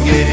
again.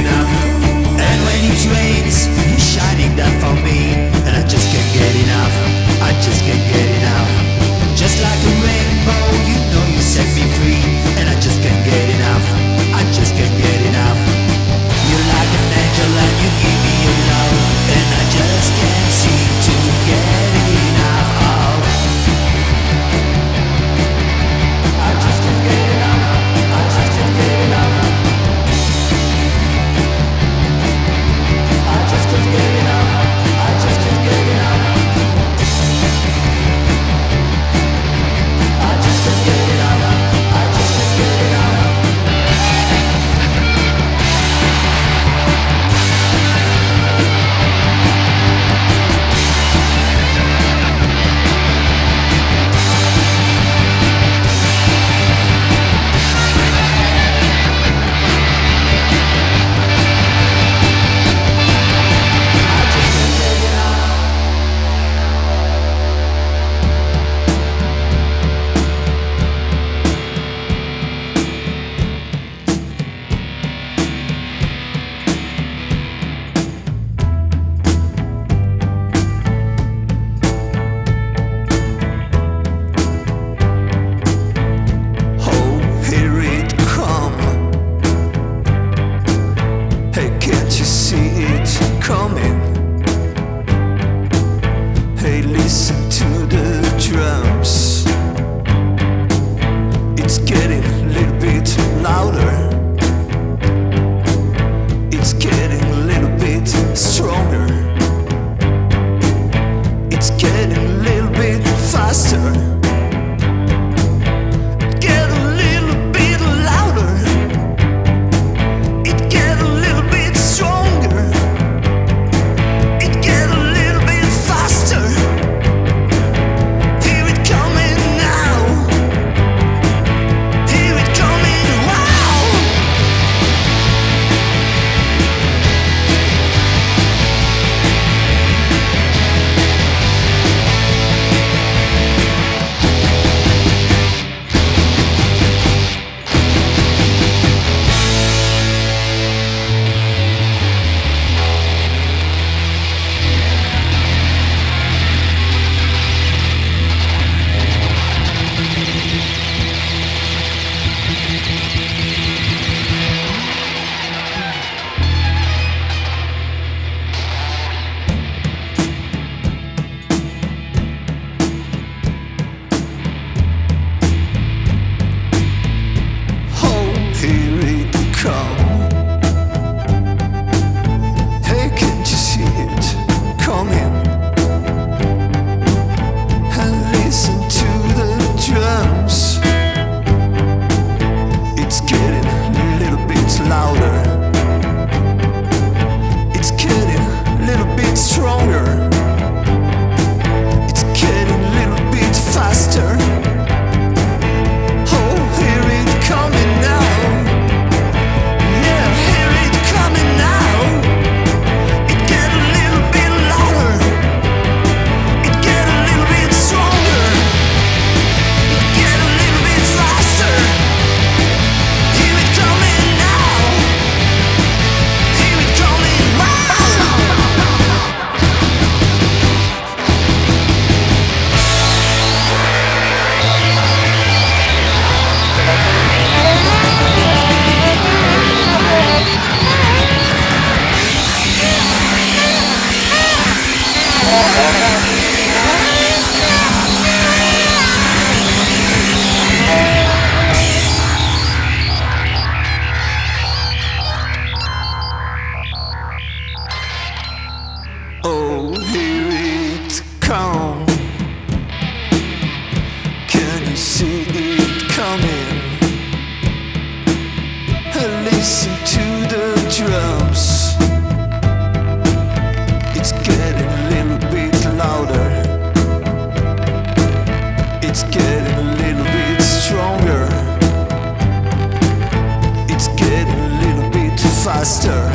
Faster